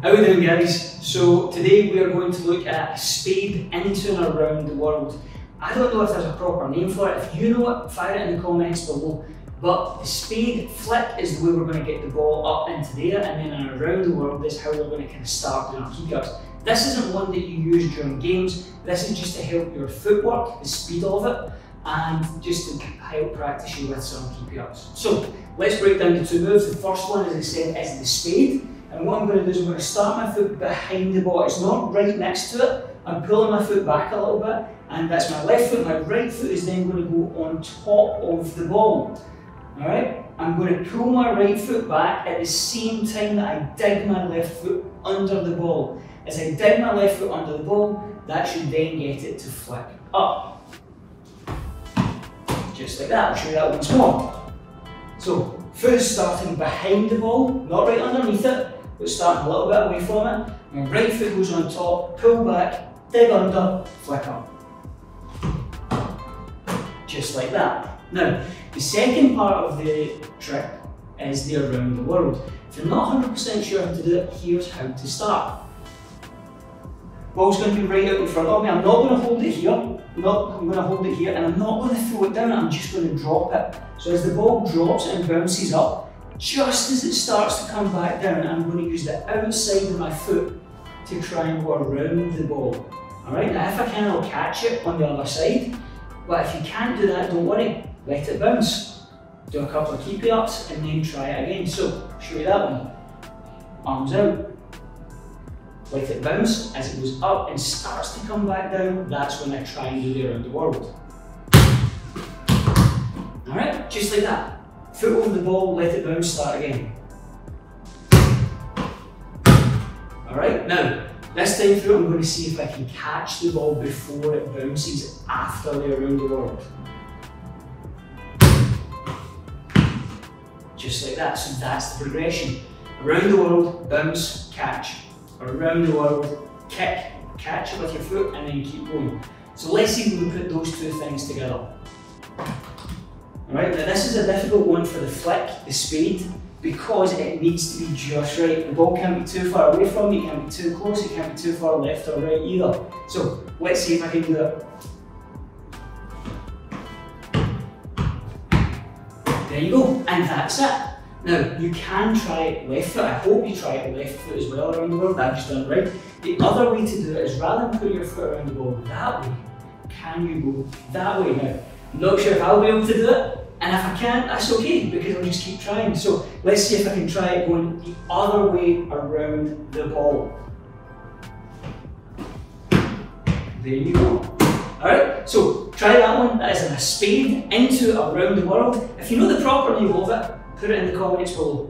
How are we doing guys? So today we are going to look at a spade into and around the world. I don't know if there's a proper name for it. If you know it, fire it in the comments below. But the spade flick is the way we're going to get the ball up into there and then around the world is how we're going to kind of start doing our. This isn't one that you use during games. This is just to help your footwork, the speed of it, and just to help practice you with some keep ups. So let's break down the two moves. The first one, as I said, is the spade. And what I'm going to do is I'm going to start my foot behind the ball. It's not right next to it. I'm pulling my foot back a little bit, and that's my left foot. My right foot is then going to go on top of the ball. All right? I'm going to pull my right foot back at the same time that I dig my left foot under the ball. As I dig my left foot under the ball, that should then get it to flick up. Just like that. I'll show you that once more. So, foot is starting behind the ball, not right underneath it but starting a little bit away from it. And right foot goes on top, pull back, dig under, flick up. Just like that. Now, the second part of the trick is the around the world. If you're not 100% sure how to do it, here's how to start. Ball's going to be right out in front of me. I'm not going to hold it here. I'm, not, I'm going to hold it here and I'm not going to throw it down. I'm just going to drop it. So as the ball drops and bounces up, just as it starts to come back down, I'm going to use the outside of my foot to try and go around the ball. Alright, now if I can, I'll catch it on the other side. But if you can't do that, don't worry, let it bounce. Do a couple of keepy ups and then try it again. So, show you that one. Arms out. Let it bounce as it goes up and starts to come back down. That's when I try and do the around the world. Alright, just like that. Foot over the ball, let it bounce, start again. Alright, now, this time through I'm going to see if I can catch the ball before it bounces after the around the world. Just like that, so that's the progression. Around the world, bounce, catch. Around the world, kick, catch it with your foot and then keep going. So let's see if we put those two things together. Right, now this is a difficult one for the flick, the spade, because it needs to be just right. The ball can't be too far away from you, it can't be too close, it can't be too far left or right either. So let's see if I can do it. There you go, and that's it. Now, you can try it left foot. I hope you try it left foot as well around the world. I've just done right. The other way to do it is rather than put your foot around the ball that way, can you go that way now? Not sure if I'll be able to do it, and if I can't, that's okay because I'll just keep trying. So let's see if I can try it going the other way around the ball. There you go. Alright, so try that one. That is a spade into around the world. If you know the proper name of it, put it in the comments below.